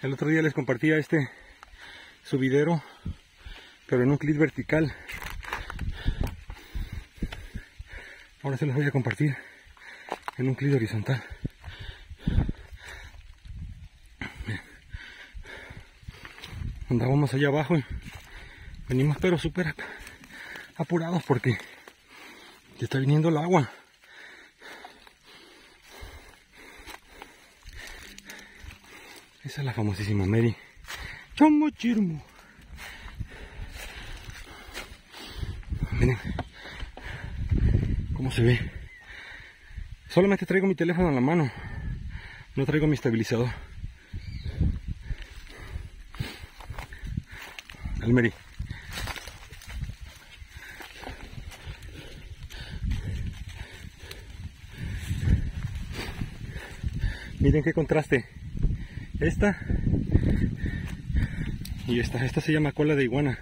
El otro día les compartía este subidero, pero en un clip vertical. Ahora se los voy a compartir en un clip horizontal. Andábamos allá abajo y venimos pero súper apurados porque ya está viniendo el agua. Esa es la famosísima Mary. Chomo chirmo. Miren cómo se ve. Solamente traigo mi teléfono en la mano. No traigo mi estabilizador. Almeri. Miren qué contraste. Esta y esta, esta se llama cola de iguana.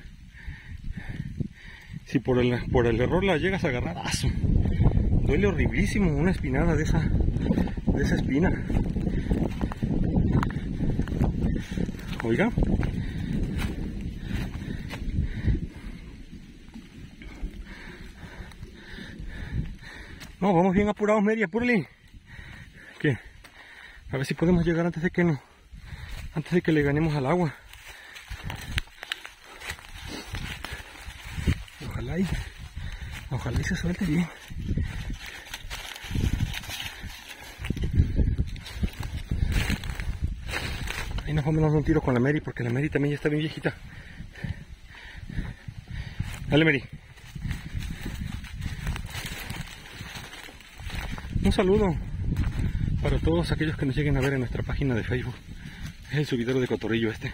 Si por el, por el error la llegas a agarrar, ¡aso! duele horriblísimo una espinada de esa, de esa espina. Oiga. No, vamos bien apurados, Mary, apúrale. ¿Qué? A ver si podemos llegar antes de que no. Antes de que le ganemos al agua. Ojalá y. Ojalá y se suelte bien. Ahí nos vamos a dar un tiro con la Mary porque la Mary también ya está bien viejita. Dale Mary. Un saludo para todos aquellos que nos lleguen a ver en nuestra página de Facebook. El subidero de Cotorrillo este.